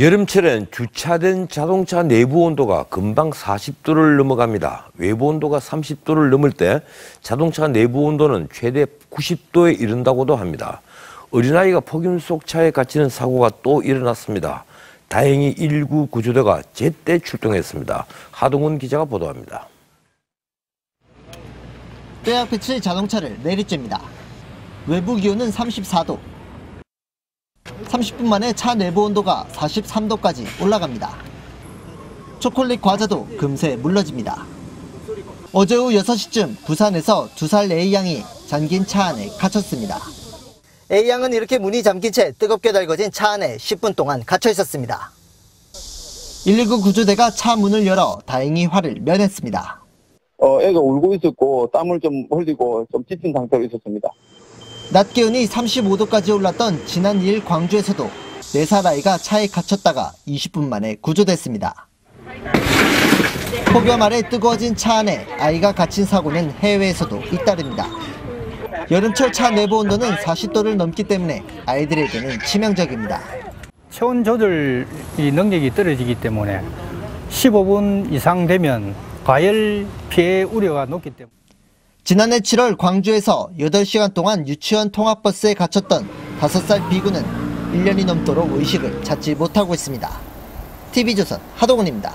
여름철엔 주차된 자동차 내부 온도가 금방 40도를 넘어갑니다. 외부 온도가 30도를 넘을 때 자동차 내부 온도는 최대 90도에 이른다고도 합니다. 어린아이가 폭염 속 차에 갇히는 사고가 또 일어났습니다. 다행히 119 구조대가 제때 출동했습니다. 하동훈 기자가 보도합니다. 떼약 배치 자동차를 내리쬐입니다. 외부 기온은 34도. 30분 만에 차 내부 온도가 43도까지 올라갑니다. 초콜릿 과자도 금세 물러집니다. 어제 오후 6시쯤 부산에서 두살 A양이 잠긴 차 안에 갇혔습니다. A양은 이렇게 문이 잠긴 채 뜨겁게 달궈진 차 안에 10분 동안 갇혀 있었습니다. 119 구조대가 차 문을 열어 다행히 화를 면했습니다. 어, 애가 울고 있었고 땀을 좀 흘리고 좀 찢은 상태로 있었습니다. 낮 기온이 35도까지 올랐던 지난 2일 광주에서도 4살 아이가 차에 갇혔다가 20분 만에 구조됐습니다. 폭염 아래 뜨거워진 차 안에 아이가 갇힌 사고는 해외에서도 잇따릅니다. 여름철 차 내부 온도는 40도를 넘기 때문에 아이들에게는 치명적입니다. 체온 조절 이 능력이 떨어지기 때문에 15분 이상 되면 과열 피해 우려가 높기 때문에 지난해 7월 광주에서 8시간 동안 유치원 통학버스에 갇혔던 5살 비구는 1년이 넘도록 의식을 찾지 못하고 있습니다. TV조선 하동훈입니다.